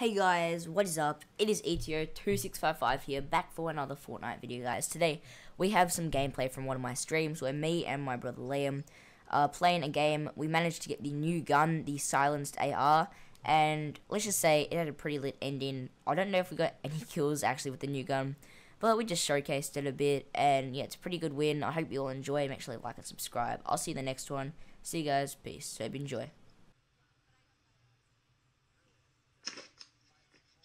Hey guys, what is up? It is ETO2655 here, back for another Fortnite video guys. Today, we have some gameplay from one of my streams where me and my brother Liam are playing a game. We managed to get the new gun, the silenced AR, and let's just say it had a pretty lit ending. I don't know if we got any kills actually with the new gun, but we just showcased it a bit, and yeah, it's a pretty good win. I hope you all enjoy. Make sure you like and subscribe. I'll see you in the next one. See you guys. Peace. Hope you enjoy.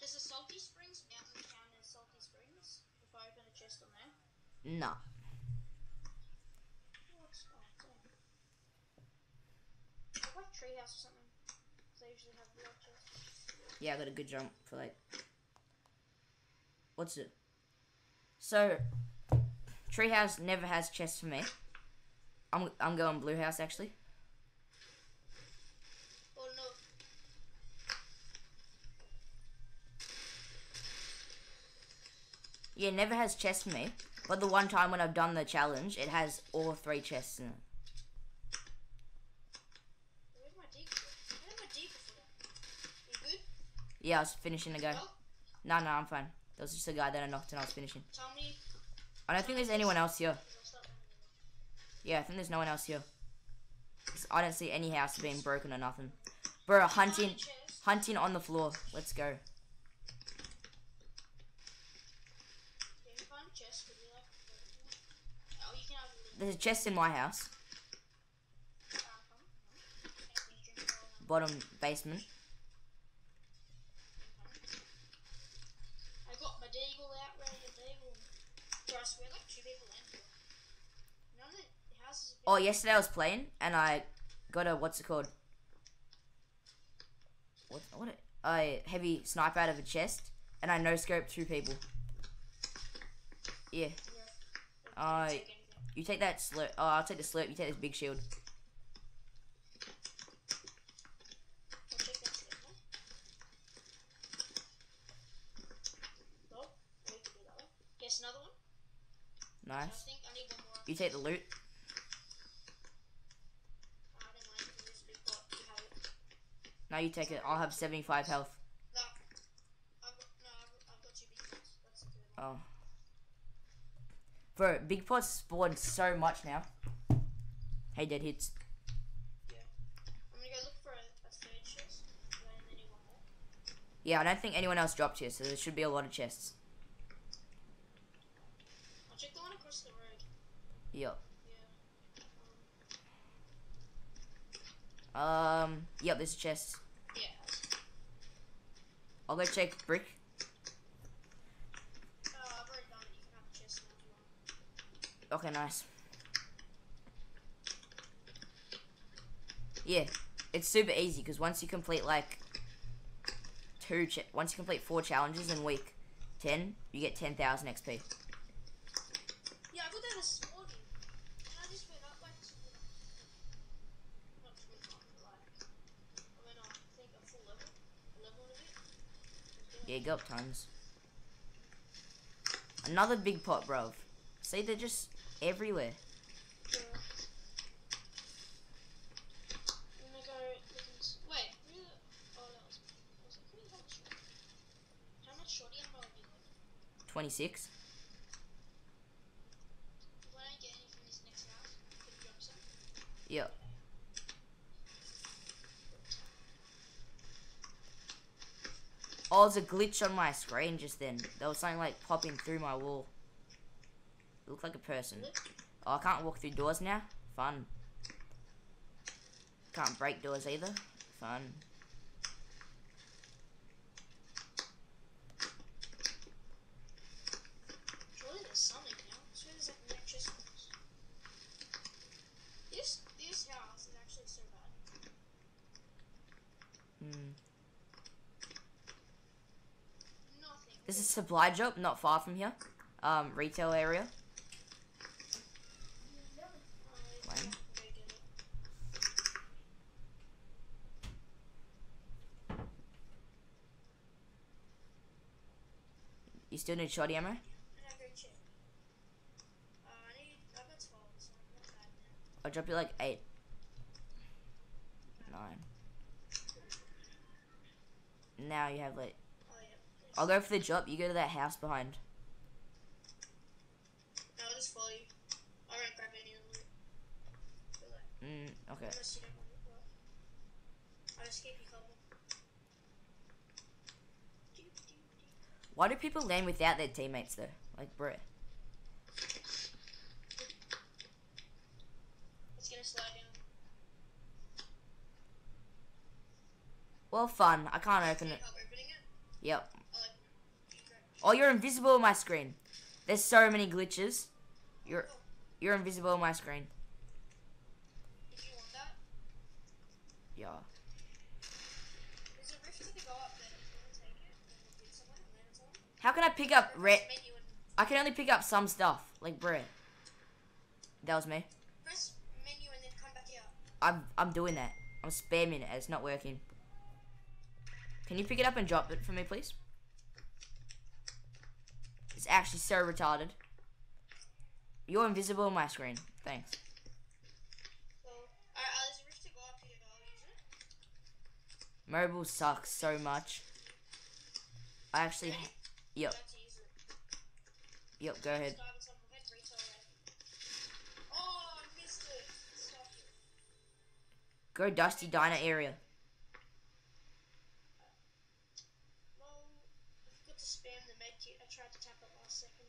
Does the Salty Springs mountain count as Salty Springs? If I open a chest on there? Nah. What's oh, damn. Like treehouse or something. 'Cause they usually have block chests. Yeah, I got a good jump for like. What's it? So, Treehouse never has chests for me. I'm I'm going Blue House actually. Oh no. Yeah, never has chests for me. But the one time when I've done the challenge, it has all three chests in it. Where's my deep? Where my deep? You good? Yeah, I was finishing the go. Oh, No, no, I'm fine. There was just a guy that I knocked and I was finishing. tell me. I don't think there's anyone else here. 'cause I'll start running over. Yeah, I think there's no one else here. I don't see any house being broken or nothing. Bro, hunting, Find a chest. hunting on the floor. Let's go. Yeah, you find a chest, could you like? Oh, you can have a little. There's a chest in my house. Come. come. Thanks, you drink all of them. Bottom basement. I got my deagle out, ready to deagle. I got two people in. None of the houses. Oh, yesterday I was playing and I got a what's it called? What what a, a heavy sniper out of a chest and I no scoped two people. Yeah. I-. you take that slurp. Oh, I'll take the slurp. You take this big shield. I'll take that slip, huh? Nope. We can do that way. Guess another one. I Nice. think I need one more. You take the loot. I didn't mind because it's a big pot. You have it. Now you take it. I'll have 75 health. That. Bro, big pots spawn so much now. Hey, dead hits. Yeah. I'm gonna go look for a, a third chest. And then need one more. Yeah, I don't think anyone else dropped here, so there should be a lot of chests. I'll check the one across the road. Yup. Yeah. Um, yep, there's a chest. Yeah. I'll go check brick. Uh, I've already done it. You can have a chest now if you want. Okay, nice. Yeah, it's super easy because once you complete like two, ch- once you complete four challenges in week ten, you get ten thousand XP. Yeah, I got that this morning. And I just went up like. Not too much, but like. I went up, I think, a full level. A level and a bit. Yeah, go up tons. Another big pot, bro. See, they're just everywhere. Twenty six. Yep. Oh, there's a glitch on my screen just then. There was something like popping through my wall. It looked like a person. Oh, I can't walk through doors now. Fun. Can't break doors either. Fun. Surely there's something now. Surely there's like no chest box. This this house is actually so bad. Hmm. Nothing. There's supply job, not far from here. Um, retail area. Uh, When? yeah, go get it. You still need shoddy ammo? And I go check. Uh, I need. I got 12, so still need bad now. I'll drop you like eight. Nine. Now you have like I'll go for the drop. You go to that house behind. No, I'll just follow you. I won't grab any of the loot. Feel like- Mm, okay. You don't want it, well. I'll just keep you covered. Do, do, do. Why do people land without their teammates though? Like, bruh. It's gonna slide down. Well, fun. I can't open it. you help opening it? Yep. I like you grab- Oh, you're invisible on my screen. There's so many glitches. You're Oh, you're invisible on my screen. if you want that. Yeah. How can I pick up red? press menu and I can only pick up some stuff, like bruh. That was me. press menu and then come back out. I'm I'm doing that. I'm spamming it. It's not working. Can you pick it up and drop it for me, please? It's actually so retarded. You're invisible on my screen. Thanks. So, alright, there's a rift to go up here. I'll use it. Mobile sucks so much. I actually. Yep. Yep. Go ahead. Start with some head retail already. Oh, I missed it. Stop it. Go Dusty Diner area. No, I forgot to spam the med kit. I tried to tap it last second.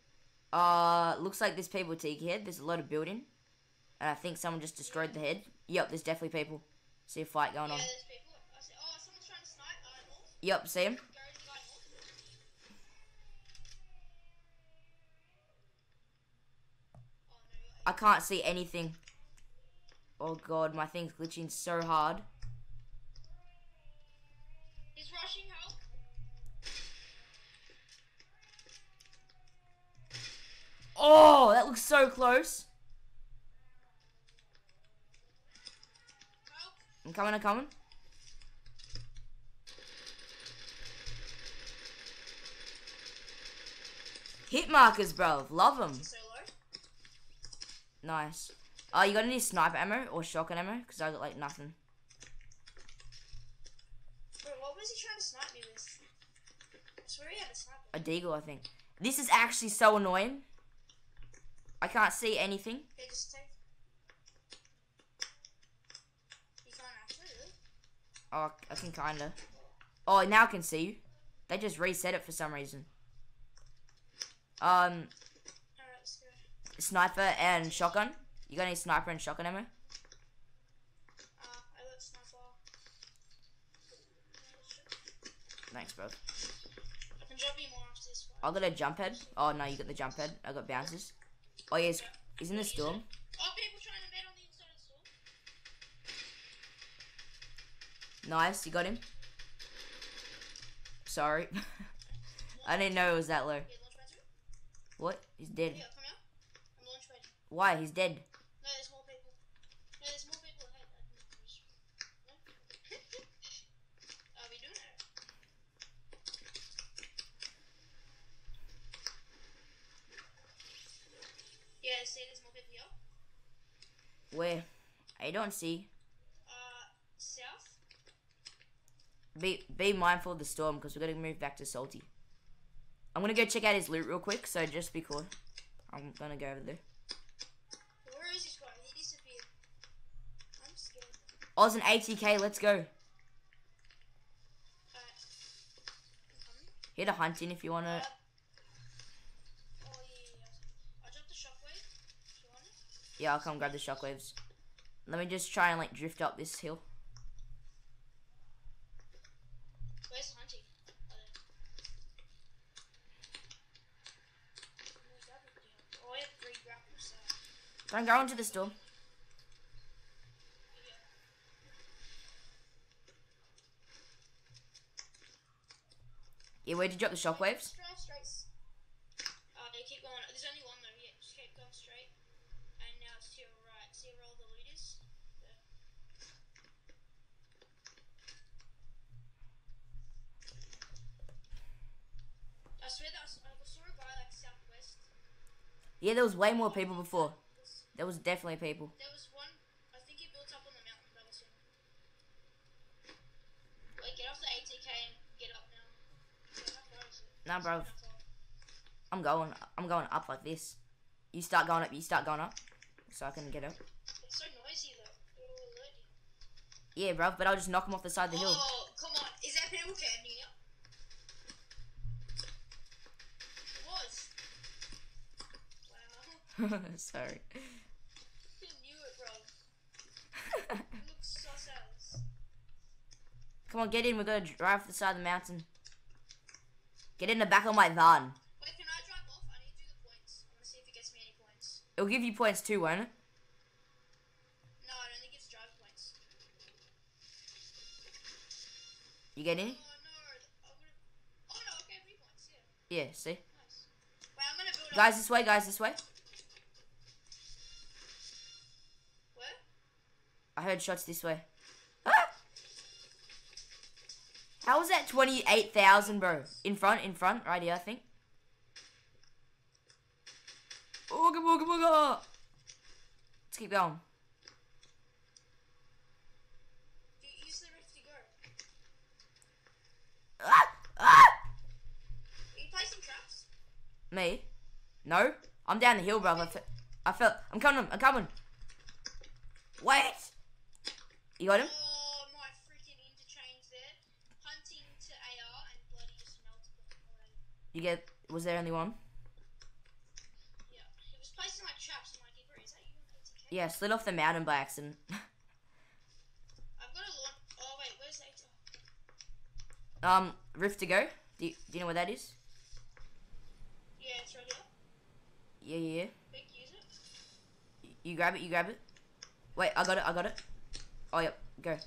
Uh, looks like there's people tiki head. There's a lot of building, and I think someone just destroyed the head. Yep, there's definitely people. See a fight going Yeah, on. there's people. I said, oh, someone's trying to snipe. Uh. Yep, see him. Go to the guy north. Oh, no, you're I can't see anything. Oh god, my thing's glitching so hard. He's rushing help. Oh, that looks so close. Help. I'm coming, I'm coming. Hit markers, bro. Love them. So Nice. Uh, you got any sniper ammo or shotgun ammo? Because I got like nothing. Bro, what was he trying to snipe me with? I swear he had a sniper. A deagle, I think. This is actually so annoying. I can't see anything. Okay, just take. You can't actually, really? Oh, I can kinda. Oh, now I can see you. They just reset it for some reason. Um, Alright, let's go. Sniper and shotgun. You got any sniper and shotgun ammo? Uh, I got sniper. Thanks, bro. I can drop you more after this one. I got a jump head. Oh no, you got the jump head. I got bounces. Oh yeah, he's, he's in the storm. Oh, people trying to bet on the inside of the. Nice, you got him. Sorry, I didn't know it was that low. Yeah, launch pad two. What? He's dead. Yeah, come out. I'm launch pad. Why? He's dead. No, there's more people. No, there's more people ahead. No? Are we doing it? Yeah, see, there's more people here. Where? I don't see. Uh, south. Be be mindful of the storm because we're gonna move back to Salty. I'm gonna go check out his loot real quick, so just be cool. I'm gonna go over there. Where is this guy? He disappeared. I'm scared. Oz and ATK, let's go. Alright. I'm coming. Hit a hunt in if you want it? Yeah, I'll come grab the shockwaves. Let me just try and like drift up this hill. Where's hunting? Oh, there. Where's that big deal? Oh, I have three grapples, so. Don't go into the storm. Yeah. Yeah, where'd you drop the shockwaves? Just drive straight. Uh, they keep going. There's only one though. Yeah, just keep going straight. And now it's to your right. See where all the loot is? There. I swear that I s- I saw you drop the shockwaves? Yeah, there was way more people before. There was definitely people. There was one. I think he built up on the mountain. That was him. Wait, get off the ATK and get up now. So how far is it? Nah, bro. I'm going. I'm going up like this. You start going up. You start going up, so I can get up. It's so noisy though. Yeah, bro. But I'll just knock him off the side of the hill. Oh, come on. Is that people camping here? It was. Wow. Sorry. Who knew it, bro? It looks sus. Come on, get in. We're gonna drive to the side of the mountain. Get in the back of my van. Wait, can I drive off? I need to do the points. I want to see if it gets me any points. It'll give you points too, won't it? No, it only gives drive points. You get in? Oh no. Oh no, okay, three points. Yeah, Yeah. See, nice. Wait, build up. guys, this way. Guys, this way. Where? I heard shots this way. How was that 28,000, bro? In front, in front, right here, I think. Ooga booga booga! Let's keep going. Use the rift to go? Ah! Ah! Are you placing traps? Me? No? I'm down the hill, bro. I, fe- I felt. I'm coming, I'm coming. Wait! You got him? Oh, my freaking interchange there. Hunting to AR and bloody just melted them already. You get. Was there only one? Yeah. He was placing my traps. I'm like, is that you? Yeah, slid off the mountain by accident. I've got a launch. Oh, wait, where's um, Rift to go. Do you, do you know where that is? Yeah, it's right here. Yeah, yeah, use it. You grab it, you grab it. Wait, I got it, I got it. Oh, yep, go.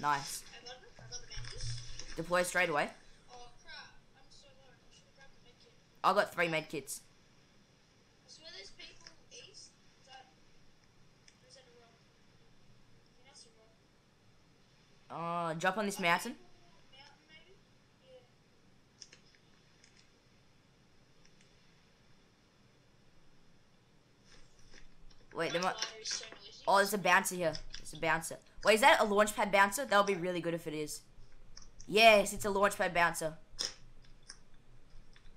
Nice. I got it. I got the bandages. Deploy straight away. Oh, crap. I'm so low. I should have grabbed the medkit. I got three med kits. I swear there's people east. Is that. Or is that a rock? I think that's a rock. Uh, jump on this mountain. Mountain, maybe? Yeah. Wait, there might. glider is so noisy. Oh, there's a bouncer here. There's a bouncer. Wait, is that a launch pad bouncer? That would be really good if it is. Yes, it's a launch pad bouncer.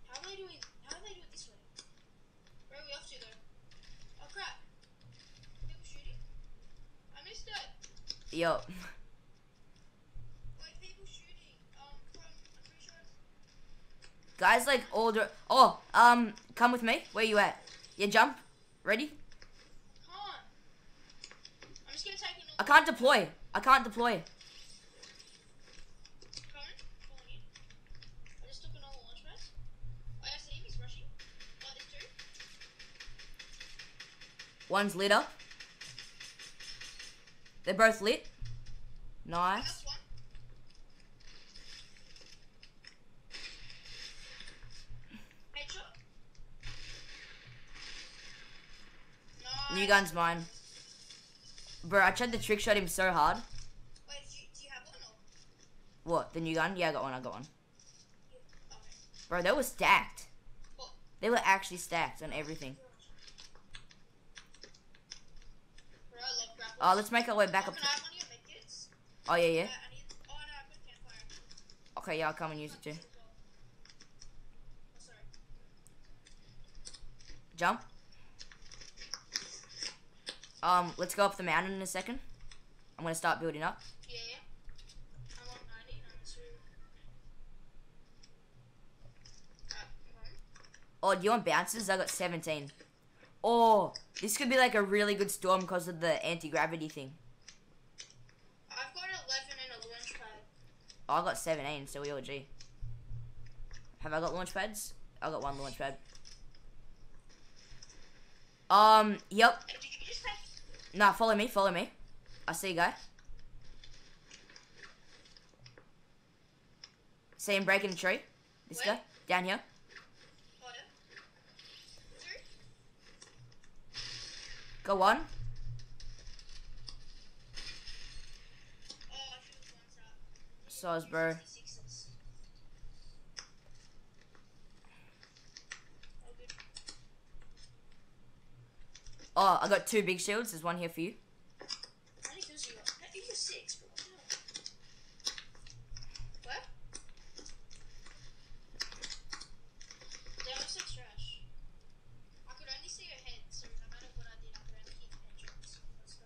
How do they do it? How do they do it this way? Where are we off to though? Oh crap! People shooting. I missed it. Yo. Wait, people shooting. Um, from I'm pretty sure. It's, Guys, like, older. Oh, um, come with me. Where you at? Yeah, jump. Ready? I an. can't deploy. I can't deploy. One's lit up. They're both lit. Nice. New gun's mine. Bro, I tried to trick shot him so hard. Wait, do you, do you have one or? What, the new gun? Yeah, I got one, I got one. Yeah. Okay. Bro, they were stacked. What? They were actually stacked on everything. Bro, I love grapples. Oh, let's make our way back up. To- I have one of your medkits? oh, yeah, yeah. Oh no, I've got campfire. Okay, yeah, I'll come and use it too. Oh. Jump. Um, let's go up the mountain in a second. I'm gonna start building up. Yeah, yeah. I'm on 90, 92. Alright, come on. Oh, do you want bounces? I got 17. Oh, this could be like a really good storm because of the anti-gravity thing. I've got 11 and a launch pad. Oh, I got 17, so we all G. Have I got launch pads? I got one launch pad. Um, yep. Hey, did you just take. Nah, follow me, follow me. I see you, guy. See him breaking a tree? This Where? guy? Down here? Oh, yeah? Two? Go on. I should have one shot. Soz, bro. 56s. Good. Oh, I got two big shields. There's one here for you. How many kills you got? I think you're six, but what the hell? Where?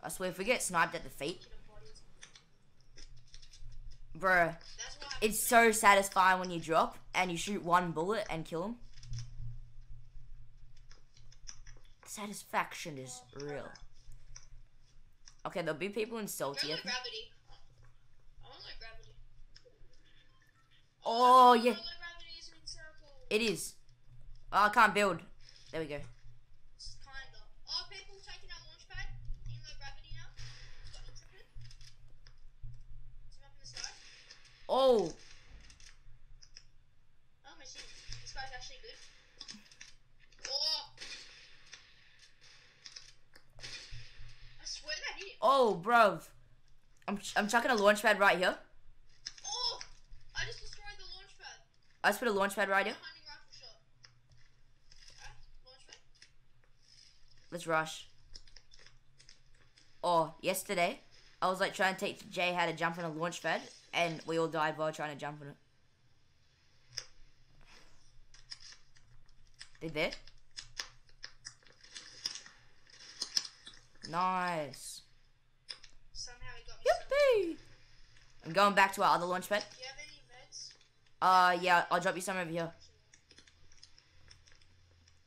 Swear, if we get sniped at the feet, Get a body. bruh, That's what happens. it's so satisfying when you drop and you shoot one bullet and kill him. Satisfaction is real. Okay, there'll be people in salty. I like think. gravity. I want gravity. Oh I yeah, gravity isn't in it is. Oh, I can't build. There we go. It's kinda. Oh, people taking out launch pad in like gravity now. It's got intrepid. Zoom up in the sky. Oh, Oh, my shit. This guy's actually good. Oh! I swear that hit him. oh, bro. I'm ch- I'm chucking a launch pad right here. Oh! I just destroyed the launch pad. I just put a launch pad right here. Hunting rifle shot. Alright, launch pad. Let's rush. Oh, yesterday I was like trying to teach Jay how to jump on a launch pad, and we all died while trying to jump on it. Did they there? Nice. Somehow he got me. Yippee! I'm going back to our other launch pad. Do you have any meds? Uh, yeah, I'll drop you some over here.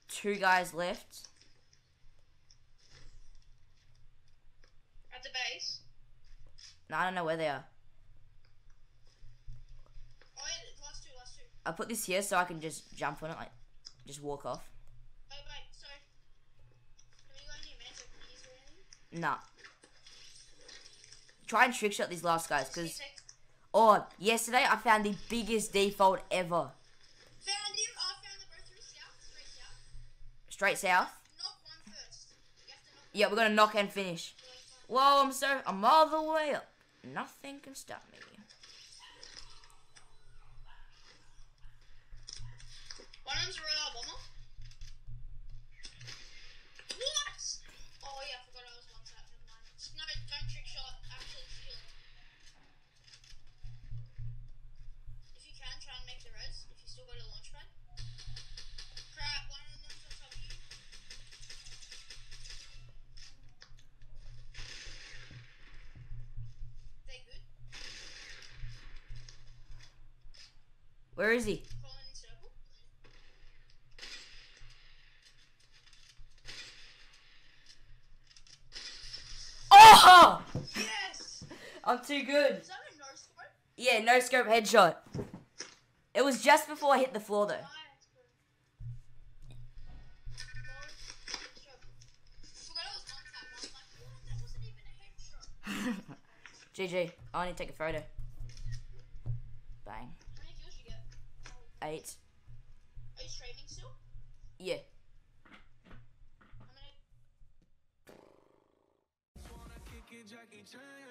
Two guys left. At the base. No, I don't know where they are. Oh yeah, the last two, last two. I put this here so I can just jump on it, like, just walk off. Oh wait, so can we go into your meds or keys or? Nah. Try and trick shot these last guys, because, oh, yesterday I found the biggest default ever. Found him. Oh, I found the both through south, straight south. Straight south. Knock one first. You have to knock Yeah, we're gonna knock and finish. Whoa, I'm so, I'm all the way up. Nothing can stop me. Where is he? Crawling in circle. Oh! Yes! I'm too good. Is that a no scope? Yeah, no scope headshot. It was just before I hit the floor though. Nice, bro. No headshot. Forgot I was one tap. I was like, what? That wasn't even a headshot. GG. I need to take a photo. Bang. How many kills you get? Eight. Are you streaming still? Yeah. How many? Wanna Jackie Chan,